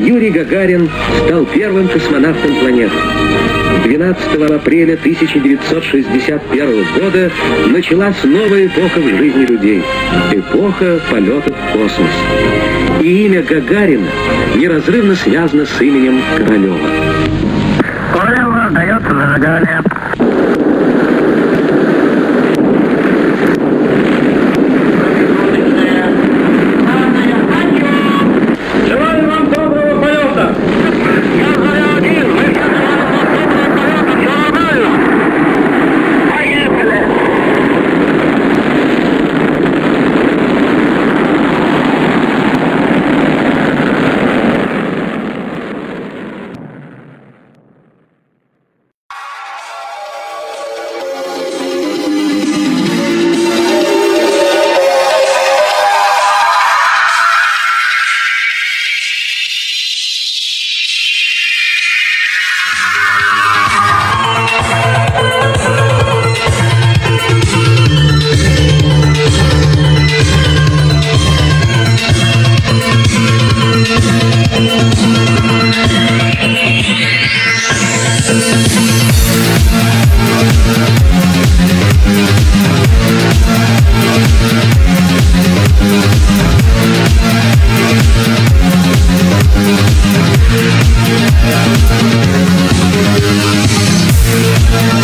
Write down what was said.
Юрий Гагарин стал первым космонавтом планеты. 12 апреля 1961 года началась новая эпоха в жизни людей. Эпоха полетов в космос. И имя Гагарина неразрывно связано с именем Королева. Королева дается зажигание.